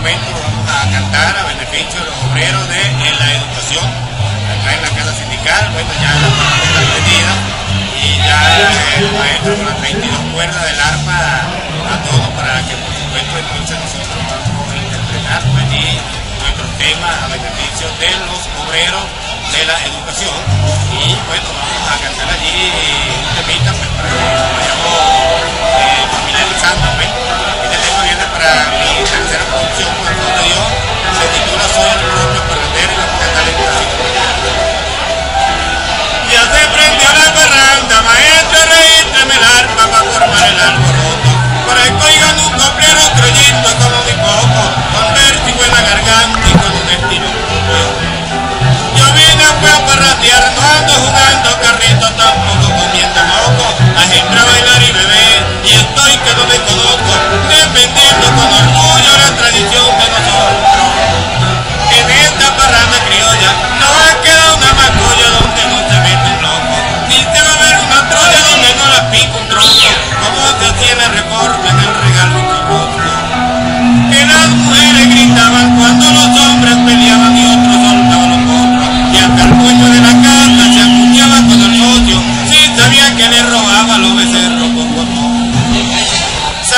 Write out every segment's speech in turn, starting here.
vamos a cantar a beneficio de los obreros de la educación, acá en la casa sindical, bueno, ya la maestra y ya el maestro con las 32 cuerdas del arpa a, todos para que por supuesto entonces nosotros vamos a interpretar pues, allí nuestros temas a beneficio de los obreros de la educación y bueno, vamos a cantar allí. jugando carrito tampoco.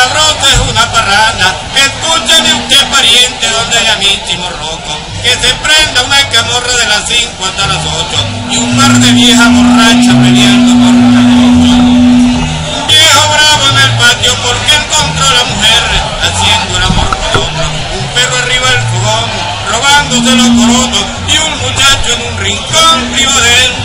roca es una parranda, escúchale usted pariente donde ya íntimo roco, que se prenda una camorra de las 5 hasta las 8 y un par de viejas borracha peleando por un cabocho. Viejo bravo en el patio porque encontró a la mujer haciendo el amor con otro, un perro arriba del fogón, robándose los corotos y un muchacho en un rincón privado de él.